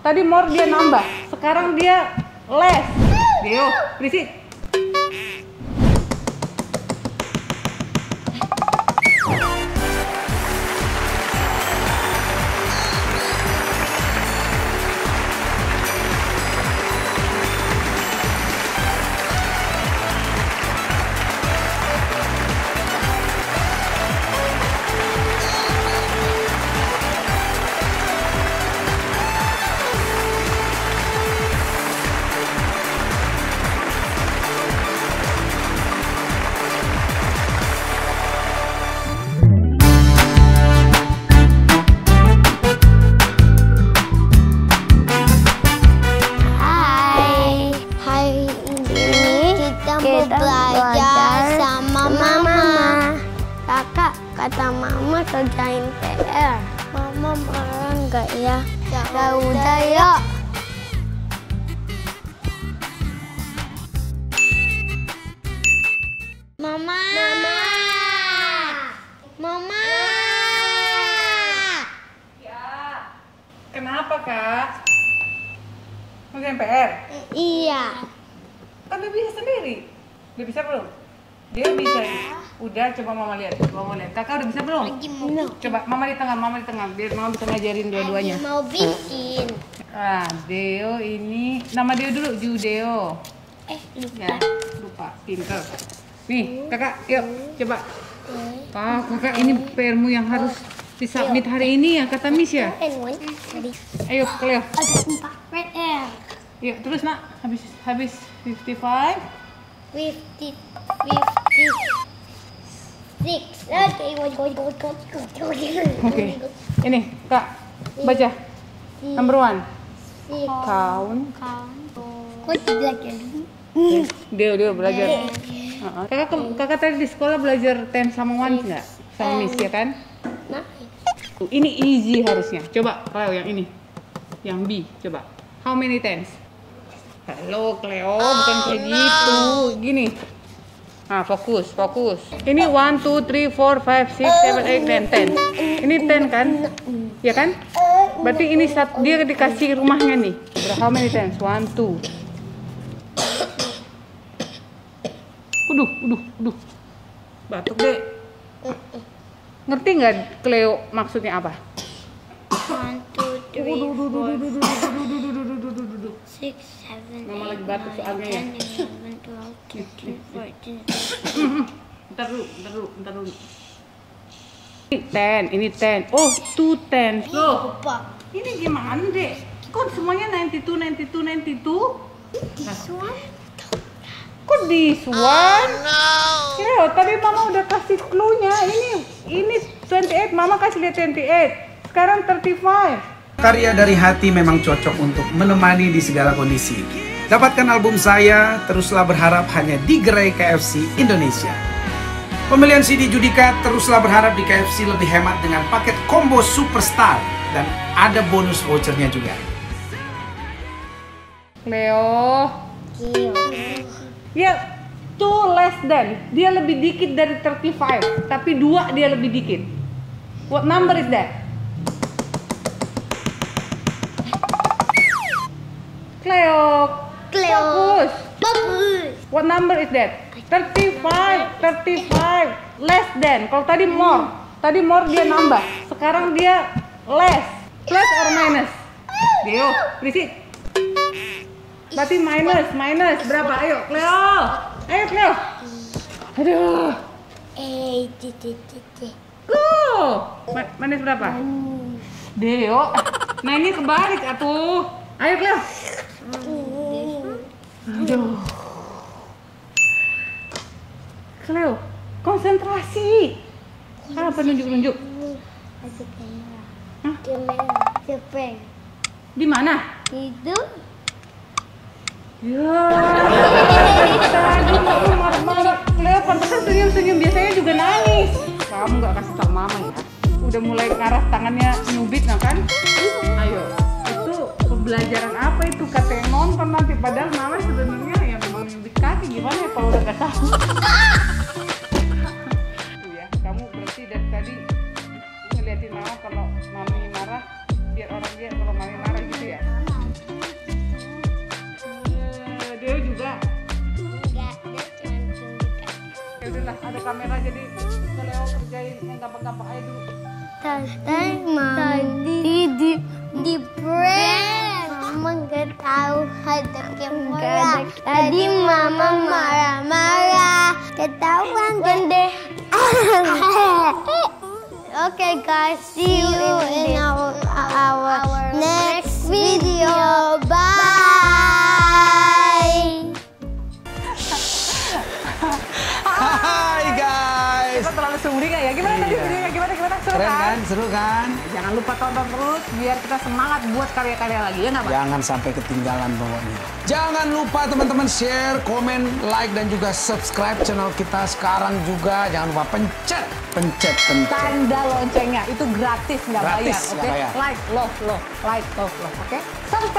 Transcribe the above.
Tadi more dia nambah, sekarang dia less. Deo, berisik. Kata mama kerjain PR. Mama marah nggak ya? Ya udah yuk. Mama. Mama. Mama. Kenapa kak? Ngerjain PR? Iya. Kan dia bisa sendiri. Dia bisa belum? dia bisa udah coba mama lihat. Mama lihat. Kakak udah bisa belum? Coba mama di tengah mama di tengah biar mama bisa ngajarin dua-duanya. mau bikin. Ah Deo ini nama Deo dulu Judeo eh lupa. Ya, lupa Pintar. nih kakak yuk coba. Ah kakak ini permu yang harus disubmit hari ini ya kata Miss ya? Ayo Cleo yuk terus nak. Habis habis 55 55 Six. Okay. Ini, Kak. Baca. Number one. Six. Count. Count. Belajar. Deo, Deo belajar. Uh-uh. Kakak, ke- kakak tadi di sekolah belajar 10 sama 1 nggak? Sama Miss ya kan? Nah, Ini easy harusnya. Coba Cleo yang ini. Yang B, coba. How many tens? Halo Cleo, bukan kayak gitu. Gini. Nah, fokus, fokus. Ini 1, 2, 3, 4, 5, 6, 7, 8, 9, 10. Ini 10 kan? Ya kan? Berarti ini sat- dia dikasih rumahnya nih. Berapa many tens? 1, 2. Uduh, uduh, uduh. Batuk deh. Ngerti nggak Cleo maksudnya apa? one, two, three, four, six, seven, Mama eight, nine, ya. ten, eleven, twelve, thirteen, fourteen. Bentar dulu, bentar dulu, bentar dulu. Ini ten, ini ten. Oh, two ten. Loh, ini gimana deh? Kok semuanya 92, 92, 92? This one. Kok this one? Cleo, tadi mama udah kasih clue-nya. Ini, ini 28, mama kasih lihat 28. Sekarang 35. Karya dari hati memang cocok untuk menemani di segala kondisi. Dapatkan album saya, teruslah berharap hanya di gerai KFC Indonesia. Pembelian CD Judika teruslah berharap di KFC lebih hemat dengan paket combo Superstar dan ada bonus vouchernya juga. Cleo. Ya, two less than. Dia lebih dikit dari 35, tapi dua dia lebih dikit. What number is that? Cleo. Cleo. Fokus. Bagus. What number is that? 35, 35, less than. Kalau tadi more, tadi more dia nambah. Sekarang dia less. Plus or minus? Deo, berisik. Berarti minus, minus. Berapa? Ayo, Cleo. Ayo, Cleo. Aduh. Eh. Go. Ma- minus berapa? Deo. Nah ini kebalik atuh. Ayo, Cleo. Aduh. Cleo, konsentrasi. Apa nunjuk-nunjuk? Ada kamera. Hah? Kamera. Jepang. Di mana? Itu. Ya. Tadi kamu marah-marah. Cleo pantesan senyum-senyum biasanya juga nangis. Kamu nggak kasih tau mama ya? Udah mulai ngarah tangannya nyubit nah kan? Ayo. Itu pembelajaran apa itu? Kata yang nonton nanti. Padahal mama sebenarnya yang mau nyubit kaki gimana ya kalau udah gak tahu. Jadi kalau kerjain yang gampang-gampang aja dulu. Tadi mandi di di prank. Mama gak tahu ada kamera. Tadi mama marah-marah. Ketahuan gede. Okay guys, see you in our, our next video. Sumring nggak ya? Gimana tadi Iya. videonya? Gimana gimana? Seru Keren kan? kan? Seru kan? Jangan lupa tonton terus biar kita semangat buat karya-karya lagi ya nggak Bang? Jangan sampai ketinggalan pokoknya. Jangan lupa teman-teman share, komen, like dan juga subscribe channel kita sekarang juga. Jangan lupa pencet, pencet, pencet. Tanda loncengnya itu gratis nggak Gratis, bayar, oke? bayar. Like, love, love, like, love, love, oke? Sampai